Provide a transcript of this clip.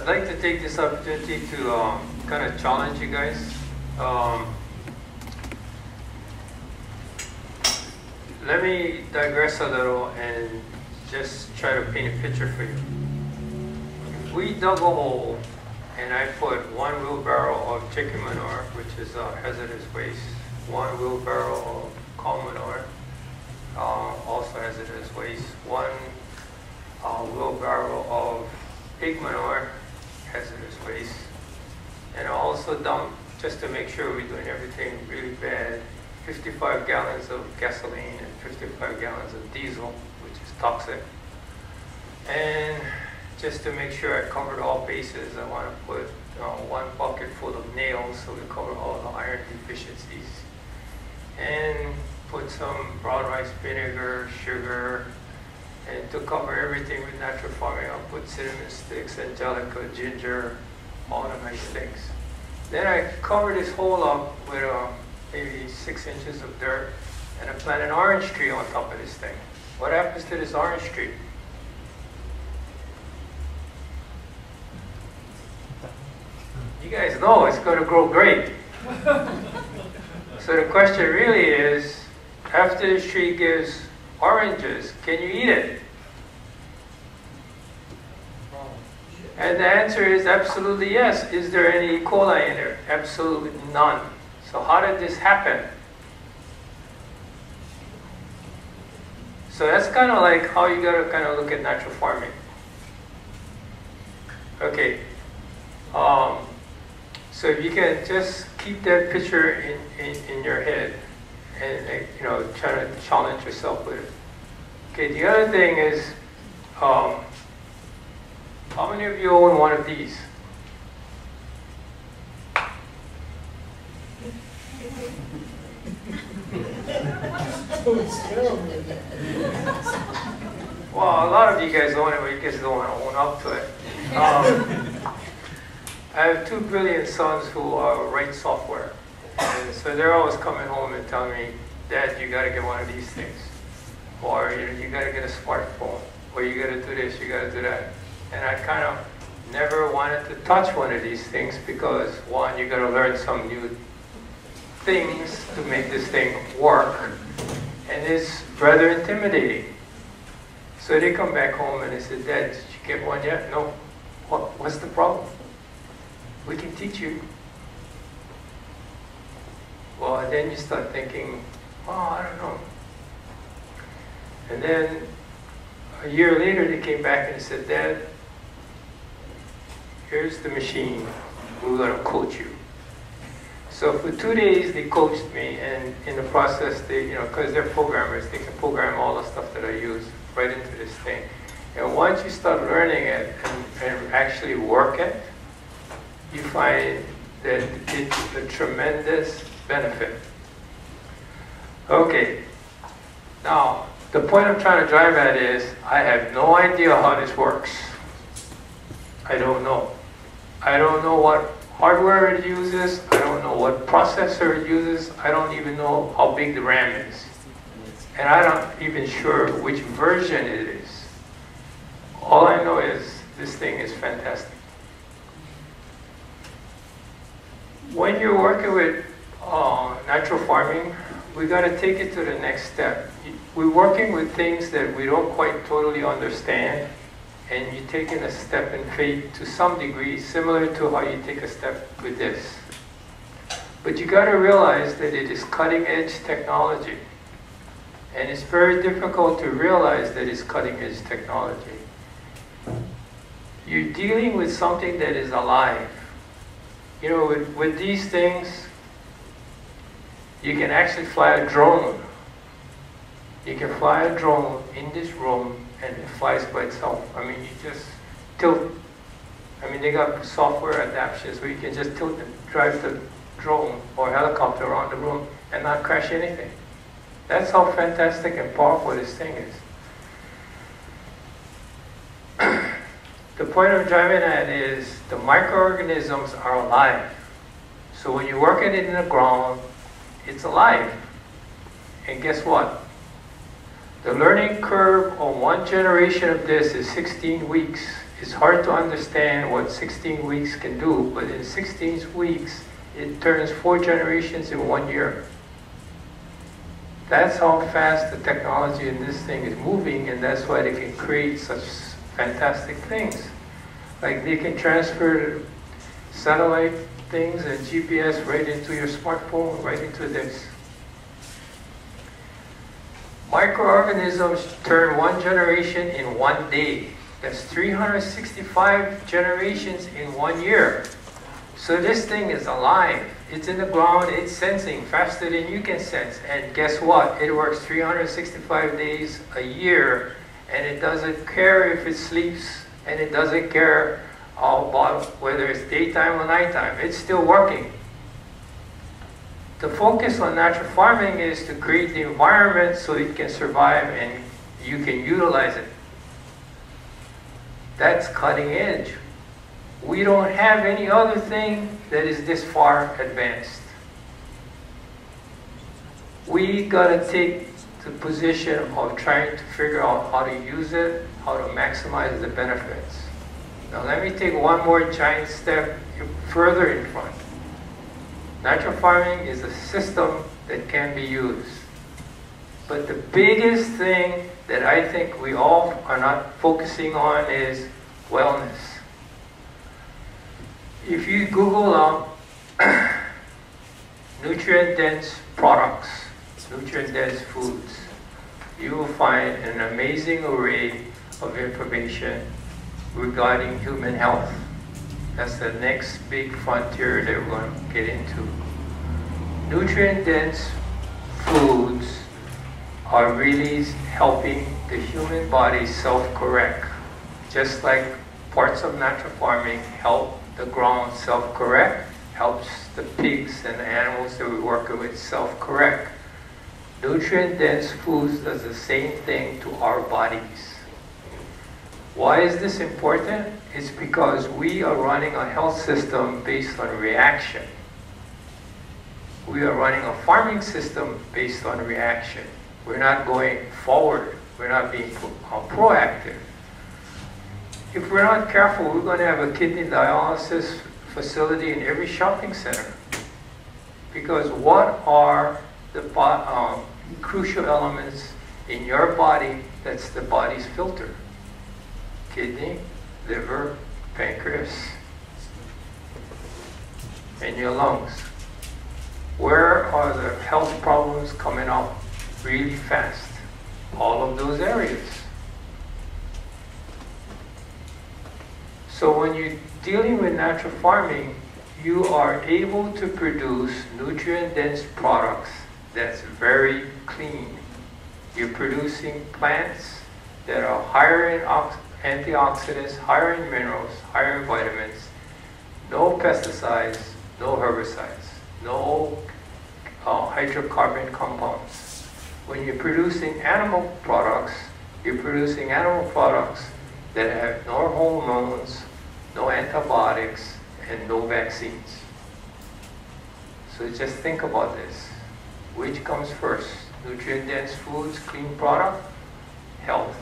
I'd like to take this opportunity to um, kind of challenge you guys. Um, let me digress a little and just try to paint a picture for you. If we dug a hole and I put one wheelbarrow of chicken manure, which is uh, hazardous waste, one wheelbarrow of cow manure, uh, also hazardous waste, one uh, wheelbarrow of pig manure, and also dump, just to make sure we're doing everything really bad, 55 gallons of gasoline and 55 gallons of diesel, which is toxic. And just to make sure I covered all bases, I want to put uh, one bucket full of nails so we cover all the iron deficiencies. And put some brown rice vinegar, sugar, and to cover everything with natural farming, I'll put cinnamon sticks, angelica, ginger, all the nice things. Then I cover this hole up with uh, maybe six inches of dirt, and I plant an orange tree on top of this thing. What happens to this orange tree? You guys know it's going to grow great. so the question really is, after this tree gives oranges, can you eat it? And the answer is absolutely yes. Is there any E. coli in there? Absolutely none. So how did this happen? So that's kind of like how you got to kind of look at natural farming. Okay. Um, so you can just keep that picture in, in, in your head and, and, you know, try to challenge yourself with it. Okay, the other thing is, um, how many of you own one of these? Well, a lot of you guys own it, but you guys don't want to own up to it. Um, I have two brilliant sons who uh, write software. And so they're always coming home and telling me, Dad, you got to get one of these things. Or you, know, you got to get a smartphone. Or you got to do this, you got to do that. And I kind of never wanted to touch one of these things because one, you got to learn some new things to make this thing work. And it's rather intimidating. So they come back home and they said, Dad, did you get one yet? No. What, what's the problem? We can teach you. Well, then you start thinking, oh, I don't know. And then a year later, they came back and said, Dad, here's the machine. We're going to coach you. So for two days, they coached me, and in the process, they, you know, because they're programmers, they can program all the stuff that I use right into this thing. And once you start learning it and, and actually work it, you find that it's a tremendous benefit. Okay, now the point I'm trying to drive at is I have no idea how this works. I don't know. I don't know what hardware it uses. I don't know what processor it uses. I don't even know how big the RAM is. And I'm not even sure which version it is. All I know is this thing is fantastic. When you're working with uh, natural farming, we got to take it to the next step. We're working with things that we don't quite totally understand, and you're taking a step in faith to some degree, similar to how you take a step with this. But you got to realize that it is cutting edge technology. And it's very difficult to realize that it's cutting edge technology. You're dealing with something that is alive. You know, with, with these things, you can actually fly a drone. You can fly a drone in this room and it flies by itself. I mean, you just tilt. I mean, they got software adaptations where you can just tilt and drive the drone or helicopter around the room and not crash anything. That's how fantastic and powerful this thing is. the point I'm driving at is the microorganisms are alive. So when you work it in the ground, it's alive. And guess what? The learning curve on one generation of this is 16 weeks. it's hard to understand what 16 weeks can do, but in 16 weeks, it turns four generations in one year. That's how fast the technology in this thing is moving, and that's why they can create such fantastic things. Like they can transfer satellite things and GPS right into your smartphone, right into this. Microorganisms turn one generation in one day. That's 365 generations in one year. So this thing is alive. It's in the ground, it's sensing faster than you can sense. And guess what? It works 365 days a year and it doesn't care if it sleeps and it doesn't care about whether it's daytime or nighttime. It's still working. The focus on natural farming is to create the environment so it can survive and you can utilize it. That's cutting edge. We don't have any other thing that is this far advanced. We gotta take the position of trying to figure out how to use it, how to maximize the benefits. Now let me take one more giant step further in front. Natural farming is a system that can be used. But the biggest thing that I think we all are not focusing on is wellness. If you Google um, nutrient-dense products, nutrient-dense foods, you will find an amazing array of information regarding human health. That's the next big frontier that we're going to get into. Nutrient-dense foods are really helping the human body self-correct. Just like parts of natural farming help the ground self-correct, helps the pigs and the animals that we work with self-correct. Nutrient-dense foods does the same thing to our bodies. Why is this important? It's because we are running a health system based on reaction. We are running a farming system based on reaction. We're not going forward. We're not being pro uh, proactive. If we're not careful, we're going to have a kidney dialysis facility in every shopping center. Because what are the um, crucial elements in your body that's the body's filter? Kidney, liver, pancreas, and your lungs. Where are the health problems coming up really fast? All of those areas. So when you're dealing with natural farming, you are able to produce nutrient-dense products that's very clean. You're producing plants that are higher in oxygen antioxidants, higher in minerals, higher in vitamins, no pesticides, no herbicides, no uh, hydrocarbon compounds. When you're producing animal products, you're producing animal products that have no hormones, no antibiotics, and no vaccines. So just think about this. Which comes first? Nutrient-dense foods, clean product, health.